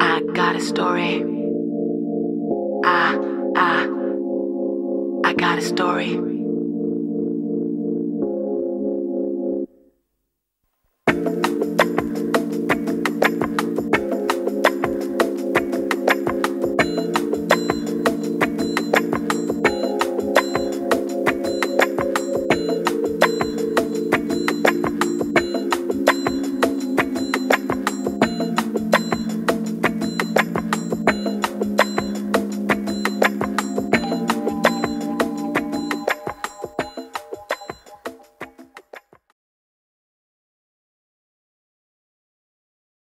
I, got a story. I, I, I got a story. Thank you